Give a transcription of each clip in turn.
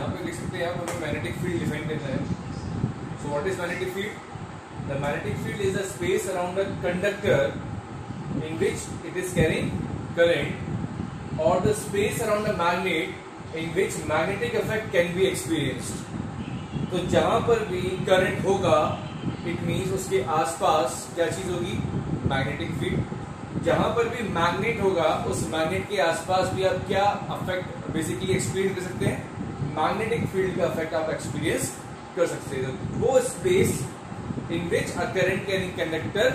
यहाँ पे लिख सकते हैं आप, हमें मैग्नेटिक फ़ील्ड डिफाइन करना है। So what is magnetic field the magnetic field is the space around a conductor in which it is carrying current or the space around a magnet in which magnetic effect can be experienced. तो जहाँ पर भी current होगा it means उसके आसपास क्या चीज़ होगी? Magnetic field जहाँ पर भी मैग्नेट होगा, उस मैग्नेट के आसपास भी आप क्या अफेक्ट बेसिकली एक्सपीरियंस कर सकते हैं? मैग्नेटिक फ़ील्ड का अफेक्ट आप एक्सपीरियंस कर सकते हैं। वो space in which a current carrying conductor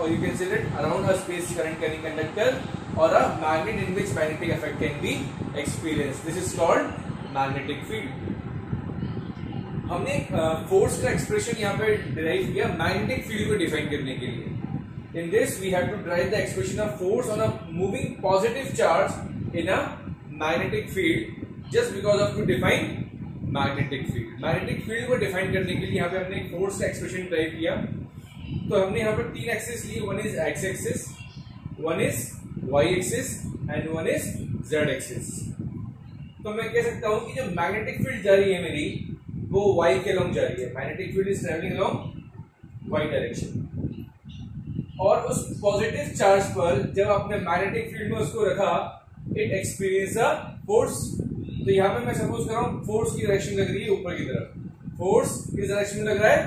or you can say that around a space current carrying conductor or a magnet in which magnetic effect can be experienced. This is called magnetic field. हमने force का expression यहाँ पे derive किया magnetic field को define करने के लिए। In this we have to derive the expression of force on a moving positive charge in a magnetic field just because of to define magnetic field magnetic field को define करने के लिए यहाँ पे हमने एक फोर्स का एक्सप्रेशन डिराइव किया। तो हमने यहाँ पर तीन एक्सिस लिए। One is X axis one is Y axis and one is Z axis तो मैं कह सकता हूँ कि जो मैग्नेटिक फ़ील्ड जा रही है मेरी, वो वाई के लॉन्ग जा रही है। Magnetic field is travelling along Y direction और उस पॉजिटिव चार्ज पर जब आपने मैग्नेटिक फ़ील्ड में उसको रखा इट एक्सपीरियंस अ फोर्स तो यहाँ पे मैं सपोज़ कर रहा हूँ फोर्स की डायरेक्शन लग रही है ऊपर की तरफ़। फोर्स किस डायरेक्शन में लग रहा है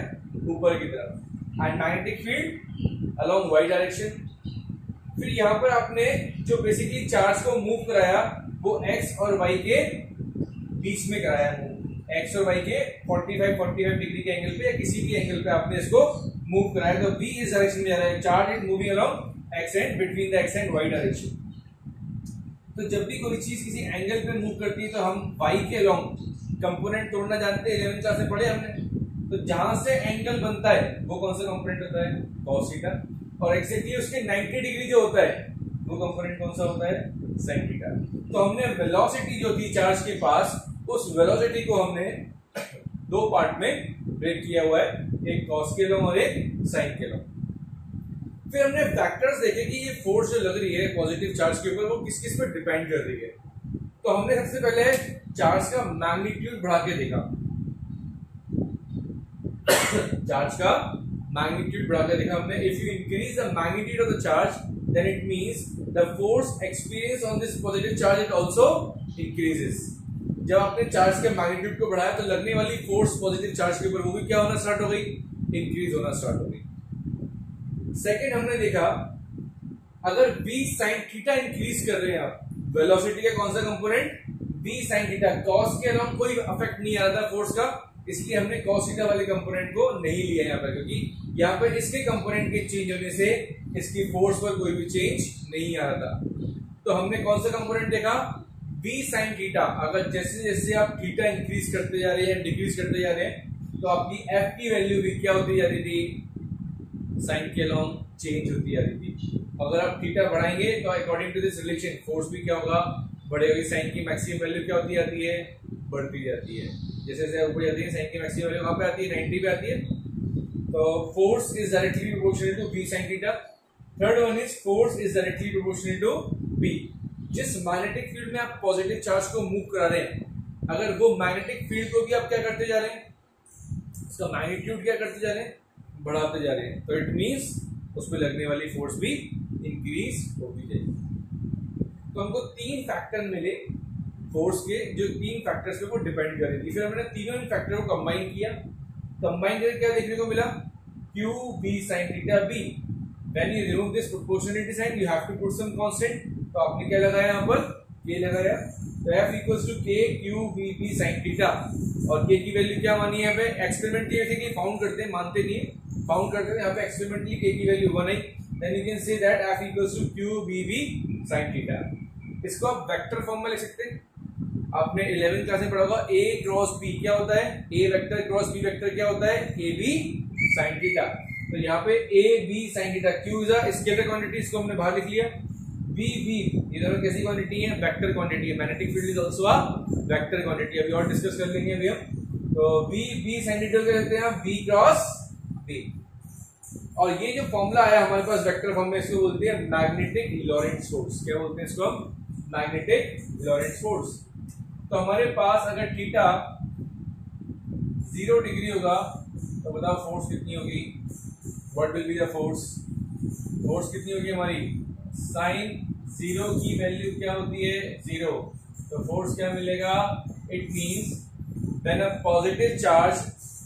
ऊपर की तरफ़। And magnetic field along Y direction फिर यहाँ पर आपने जो बेसिकली चार्ज को मूव कराया, वो एक्स और वाई के बीच में कराया। मूव एक्स और वाई के 45 45 डिग्री के एंगल पे या किसी भी एंगल पे आपने इसको मूव कराया। तो बी इस डायरेक्शन में जा रहा है charge is moving along X and between the X and Y direction तो जब भी कोई चीज़ किसी एंगल पे मूव करती है तो हम वाई के अलोंग कंपोनेंट तोड़ना जानते हैं इलेवन क्लास में पढ़े हमने। तो जहाँ से एंगल बनता है, वो कौन सा कंपोनेंट होता है? थीटा और एक्जेक्टली उसके 90 डिग्री जो होता है, वो कंपोनेंट कौन सा होता है? थीटा तो हमने वेलोसिटी जो थी चार्ज के पास, उस वेलोसिटी को हमने दो पार्ट में ब्रेक किया हुआ है, एक कॉस के लॉन्ग और एक साइन के लॉन्ग फिर हमने फैक्टर्स देखे कि ये फोर्स जो लग रही है पॉजिटिव चार्ज के ऊपर, वो किस किस पर डिपेंड कर रही है। तो हमने सबसे पहले चार्ज का मैग्नीट्यूड बढ़ा के देखा। चार्ज का मैग्नीट्यूड बढ़ा के देखा हमने। If you increase the magnitude of the charge then it means the force experience on this positive charge it also increases जब आपने चार्ज के मैग्नीट्यूड को बढ़ाया तो लगने वाली फोर्स पॉजिटिव चार्ज के ऊपर, वो भी क्या होना स्टार्ट हो गई? इंक्रीज होना स्टार्ट हो गई। सेकेंड हमने देखा, अगर v साइन थीटा इंक्रीज कर रहे हैं आप वेलोसिटी का कौन सा component v sine theta cos के अलावा कोई इफ़ेक्ट नहीं आ रहा था फोर्स का, इसलिए हमने कॉसिटा वाले कंपोनेंट को नहीं लिया यहाँ पर, क्योंकि यहाँ पर इसके कंपोनेंट के चेंज होने से इसकी फोर्स पर कोई भी चेंज नहीं आ रहा था। तो हमने कौन सा कंपोनेंट देखा? V साइन थीटा अगर जैसे जैसे आप थीटा इंक्रीज करते जा रहे हैं डिक्रीज करते जा रहे हैं तो आपकी f की वैल्यू भी क्या होती जा रही थी? साइन के लॉन्ग चेंज होती जा रही थी। अगर आप थीटा बढ़ाएँगे तो according to this relation force भी क्या होगा? बढ़ेगी साइन की मैक्सिमम वैल्यू क्या होती जाती है? बढ़ती जाती है। जैसे जैसे ऊपर जाती है, साइन की मैक्सिमम वैल्यू कहाँ पे आती है? 90 पे आती है। तो force is directly proportional to B sine theta third one is force is directly proportional to B जिस मैग्नेटिक फ़ील्ड में आप पॉजिटिव चार्ज को मूव करा रहे हैं, अगर वो मैग्नेटिक फ़ील्ड को भी आप क्या करते जा रहे हैं? उसका मैग्नीट्यूड क्या करते जा रहे हैं? बढ़ाते जा रहे हैं। तो इट मीन्स उस पर लगने वाली फोर्स भी इंक्रीज होती जाएगी तो हमको तीन फैक्टर मिले फोर्स के, जो तीन फैक्टर्स पे वो डिपेंड कर रही थी फिर हमने तीनों इन फैक्टर को कंबाइन किया। कंबाइन करके क्या देखने को मिला? Q B sine theta B when you remove this proportionality sign you have to put some constant तो आपने क्या लगाया यहाँ पर? के लगाया। तो f equals to K Q B B sine theta और के की वैल्यू क्या मानी है हमें एक्सपेरिमेंटली ऐसे कि फाउंड करते हैं, मानते नहीं है। फाउंड करते हैं, यहाँ पे एक्सपेरिमेंटली के की value 1 I then you can say that f equals to Q B B sine theta इसको आप वेक्टर फॉर्म में लिख सकते हैं। आपने इलेवन क्लास में पढ़ा होगा ए क्रॉस बी क्या होता है? A vector cross B vector क्या होता है? ए बी साइन थीटा तो यहाँ पे A B sine theta Q is scalar quantity इसको हमने बाहर लिख लिया। बी बी ये दोनों कैसी क्वांटिटी है? वेक्टर क्वांटिटी है। Magnetic field is also a vector quantity अभी और डिस्कस कर लेंगे अभी हम। तो बी बी साइन थीटा कहते हैं बी क्रॉस बी और ये जो फॉर्मूला आया हमारे पास वेक्टर फॉर्म में, इसको बोलते हैं मैग्नेटिक लॉरेंट फोर्स क्या बोलते हैं इसको हम? मैग्नेटिक लॉरेंट फोर्स तो हमारे पास अगर थीटा ज़ीरो डिग्री होगा तो बताओ फोर्स कितनी होगी? What will be the force force कितनी होगी हमारी? साइन ज़ीरो की वैल्यू क्या होती है? ज़ीरो तो फोर्स क्या मिलेगा? It means when a positive charge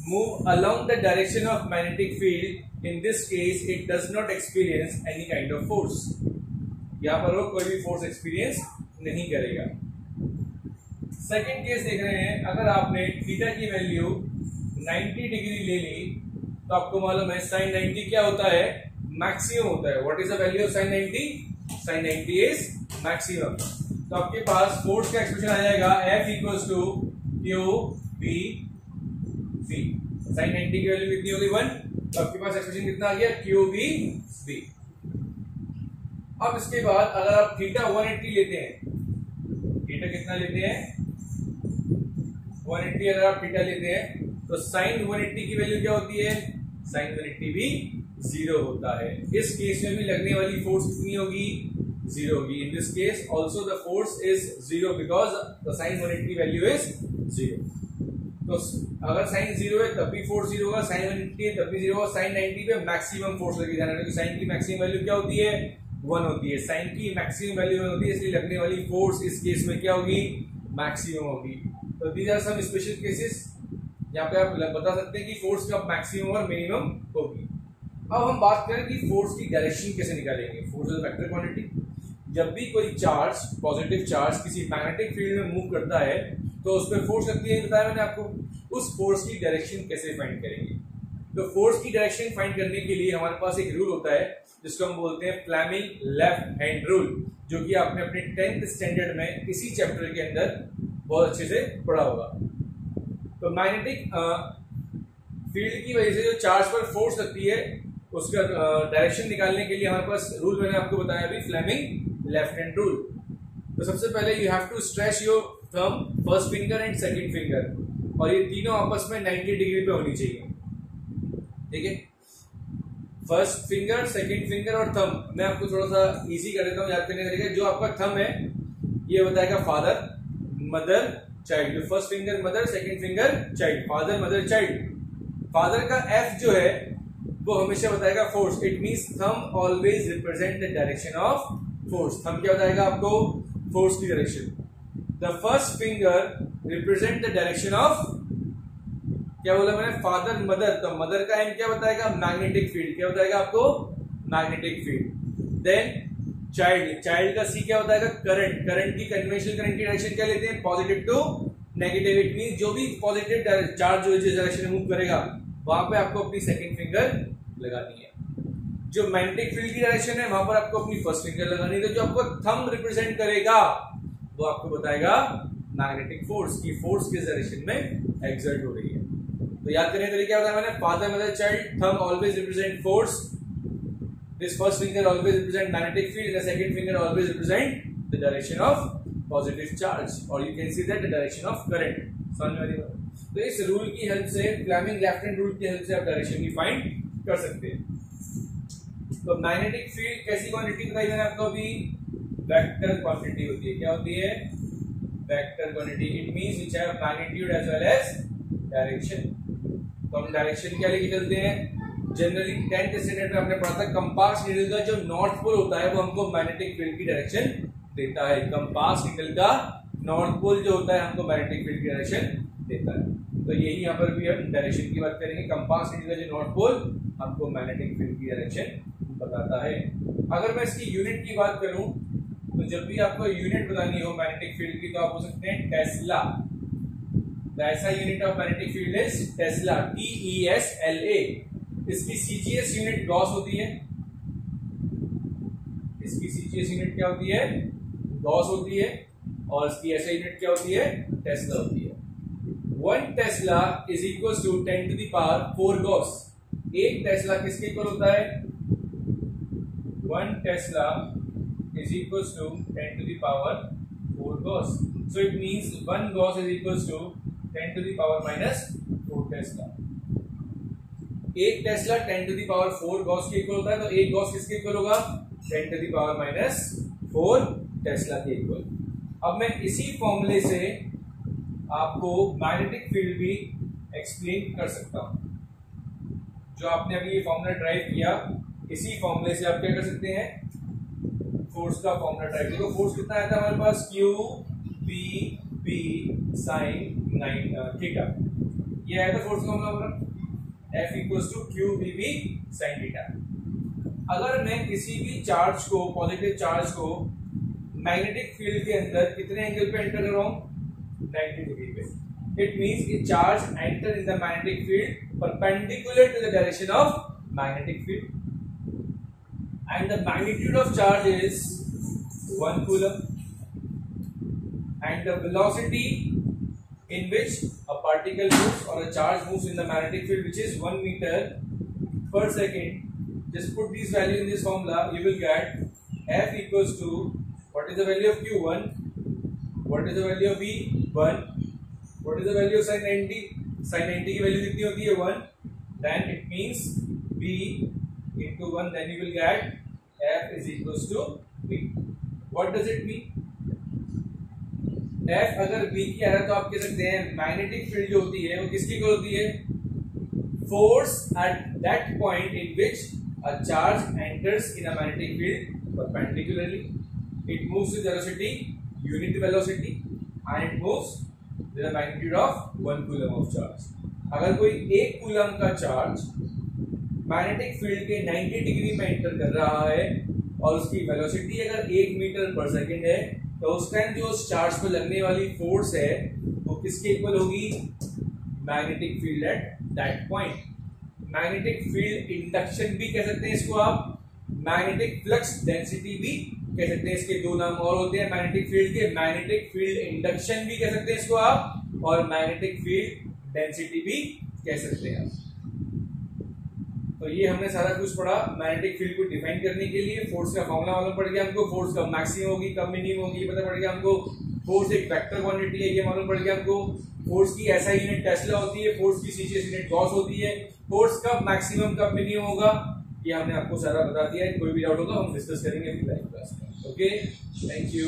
move along the direction of magnetic field in this case it does not experience any kind of force यहाँ पर वो कोई भी फोर्स एक्सपीरियंस नहीं करेगा। सेकेंड केस देख रहे हैं, अगर आपने थीटा की वैल्यू 90 डिग्री ले ली तो आपको मालूम है साइन 90 क्या होता है? मैक्सिमम होता है। What is the value of sine 90 sine 90 is maximum तो आपके पास फोर्स का एक्सप्रेशन आ जाएगा F equals to Q B C sine 90 की वैल्यू कितनी होगी वन तो आपके पास एक्सप्रेशन कितना आ गया? क्यू बी बी अब इसके बाद अगर आप थीटा 180 लेते हैं थीटा कितना लेते हैं? 180 अगर आप थीटा लेते हैं तो साइन 180 की वैल्यू क्या होती है? साइन 180 भी ज़ीरो होता है। इस केस में भी लगने वाली फोर्स कितनी होगी? ज़ीरो होगी। In this case also the force is zero because the sine 180 value is zero तो अगर साइन ज़ीरो है, तब भी फोर्स ज़ीरो होगा, साइन 180 है, तब भी ज़ीरो होगा, साइन 90 पे मैक्सिमम फोर्स लगी जाना क्योंकि साइन की मैक्सिमम वैल्यू क्या होती है? वन होती है। साइन की मैक्सिमम वैल्यू वन होती है, इसलिए लगने वाली फोर्स इस केस में क्या होगी? मैक्सिमम होगी। तो these are some special cases यहाँ पे आप बता सकते हैं कि फोर्स कब मैक्सिमम और मिनिमम होगी। अब हम बात करें कि फोर्स की डायरेक्शन कैसे निकालेंगे। फोर्स इज़ वेक्टर क्वांटिटी जब भी कोई चार्ज पॉजिटिव चार्ज किसी मैग्नेटिक फ़ील्ड में मूव करता है तो उस पर फोर्स लगती है, बताया मैंने आपको, उस फोर्स की डायरेक्शन कैसे फाइंड करेंगे? तो फोर्स की डायरेक्शन फाइंड करने के लिए हमारे पास एक रूल होता है, जिसको हम बोलते हैं फ्लैमिंग लेफ़्ट हैंड रूल जो कि आपने अपने टेंथ स्टैंडर्ड में इसी चैप्टर के अंदर बहुत अच्छे से पढ़ा होगा। तो मैग्नेटिक फ़ील्ड की वजह से जो चार्ज पर फोर्स लगती है, उसका डायरेक्शन निकालने के लिए हमारे पास रूल मैंने आपको बताया अभी फ्लेमिंग लेफ़्ट हैंड रूल तो सबसे पहले you have to stretch your thumb first finger and second finger और ये तीनों आपस में 90 डिग्री पे होनी चाहिए। ठीक है? फ़र्स्ट फिंगर सेकेंड फिंगर और थम मैं आपको थोड़ा सा इजी कर देता हूँ, याद करने का तरीका। जो आपका थम है, ये बताएगा father mother child first finger mother second finger child father mother child father का एफ़ जो है, वो हमेशा बताएगा force it mean thumb always represent the direction of force thumb क्या बताएगा आपको? फोर्स की direction the first finger represent the direction of क्या बोला मैंने? फादर मदर तो मदर का एम क्या बताएगा? मैग्नेटिक फ़ील्ड क्या बताएगा आपको? Magnetic field then child child का सी क्या है करंट करंट की कन्वेंशनल करंट की डायरेक्शन क्या लेते हैं? Positive to negative it mean जो भी पॉजिटिव चार्ज जो जिस डायरेक्शन में मूव करेगा, वहाँ पे आपको अपनी सेकंड फिंगर लगानी है। जो मैग्नेटिक फ़ील्ड की डायरेक्शन है, वहाँ पर आपको अपनी फ़र्स्ट फिंगर लगानी है। तो जो आपको थंब रिप्रेजेंट करेगा वो आपको बताएगा मैग्नेटिक फोर्स की फोर्स किस डायरेक्शन में एक्सर्ट हो रही है। तो याद करने तरीके क्या होता है मैंने father mother child thumb always represent force This first finger always represent magnetic field, the second finger always represent the direction of positive charge, or you can see that the direction of current. समझ में तो इस rule की help से Fleming left hand rule की help से आप direction की फाइंड कर सकते हैं। तो मैग्नेटिक फ़ील्ड कैसी क्वांटिटी बताई मैंने आपको अभी? वेक्टर क्वांटिटी होती है। क्या होती है? Vector quantity it means which have magnitude as well as direction तो हम डायरेक्शन क्या लेके चलते हैं? जनरली टेंथ स्टैंडर्ड में हमने पढ़ा था कंपास नीडल का जो नॉर्थ पोल होता है, वो हमको मैग्नेटिक फ़ील्ड की डायरेक्शन देता है। कंपास नीडल का नॉर्थ पोल जो होता है, हमको मैग्नेटिक फ़ील्ड की डायरेक्शन देता है। तो यही यहाँ पर भी हम डायरेक्शन की बात करेंगे। कंपास नीडल का जो नॉर्थ पोल हमको मैग्नेटिक फ़ील्ड की डायरेक्शन बताता है। अगर मैं इसकी यूनिट की बात करूँ तो जब भी आपको यूनिट बतानी हो मैग्नेटिक फ़ील्ड की तो आप हो सकते हैं टेस्ला ऐसा unit of magnetic field is tesla T E S L A इसकी सीजीएस यूनिट गॉस होती है। इसकी सीजीएस यूनिट क्या होती है? गॉस होती है। और इसकी ऐसा यूनिट क्या होती है? टेस्ला होती है। One tesla is equal to ten to the power four gauss एक टेस्ला किसके इक्वल होता है? One tesla is equal to ten to the power four gauss so it means one gauss is equal to ten to the power minus four tesla एक tesla ten to the power four gauss के equal होता है तो एक gauss किसके equal होगा? Ten to the power minus four tesla के equal अब मैं इसी फॉर्मूले से आपको मैग्नेटिक फ़ील्ड भी एक्सप्लेन कर सकता हूँ। जो आपने अभी ये फॉर्मूला ड्राइव किया, इसी फॉर्मूले से आप क्या कर सकते हैं? फोर्स का फॉर्मूला ड्राइव देखो फोर्स कितना आया था हमारे पास? Q P P sine nine theta ये आया था फोर्स का formula F equals to Q B B sine theta अगर मैं किसी भी चार्ज को पॉजिटिव चार्ज को मैग्नेटिक फ़ील्ड के अंदर कितने एंगल पे एंटर कर रहा हूँ? 90 डिग्री पे। It means a charge enter in the magnetic field perpendicular to the direction of magnetic field and the magnitude of charge is 1 coulomb and the velocity in which a particle moves or a charge moves in the magnetic field which is 1 meter per second just put this value in this formula you will get f equals to what is the value of q1 what is the value of v1 what is the value of sin 90 sin 90 की value कितनी होती है 1 then it means b into 1 then you will get f is equals to b what does it mean f अगर b आ रहा तो आप कह सकते हैं मैग्नेटिक फ़ील्ड जो होती है वो किसकी इक्वल होती है force at that point in which a charge enters in a magnetic field perpendicularly it moves with velocity unit velocity and it moves with a magnitude of 1 coulomb of charge अगर कोई एक coulomb का charge magnetic field के 90 degree में enter कर रहा है और उसकी वेलोसिटी अगर एक मीटर पर सेकेंड है तो उस टाइम जो उस चार्ज पर लगने वाली फोर्स है, वो किसके इक्वल होगी? Magnetic field at that point magnetic field induction भी कह सकते हैं इसको आप मैग्नेटिक फ्लक्स डेंसिटी भी कह सकते हैं इसके दो नाम और होते हैं। मैग्नेटिक फ़ील्ड के मैग्नेटिक फ़ील्ड इंडक्शन भी कह सकते हैं इसको आप, और मैग्नेटिक फ़ील्ड डेंसिटी भी कह सकते हैं तो ये हमने सारा कुछ पढ़ा। मैग्नेटिक फ़ील्ड को डिफाइन करने के लिए फोर्स का फॉर्मूला मालूम पड़ गया हमको। फोर्स कब मैक्सिमम होगी, कब मिनिमम होगी पता पड़ गया हमको। फोर्स एक वेक्टर क्वांटिटी है, ये मालूम पड़ गया हमको। फोर्स की ऐसा यूनिट टेस्ला होती है फोर्स की सीसीएस यूनिट गॉस होती है। फोर्स कब मैक्सिमम कब मिनिमम होगा, ये हमने आपको सारा बता दिया है। कोई भी डाउट होगा, हम डिस्कस करेंगे ओके थैंक यू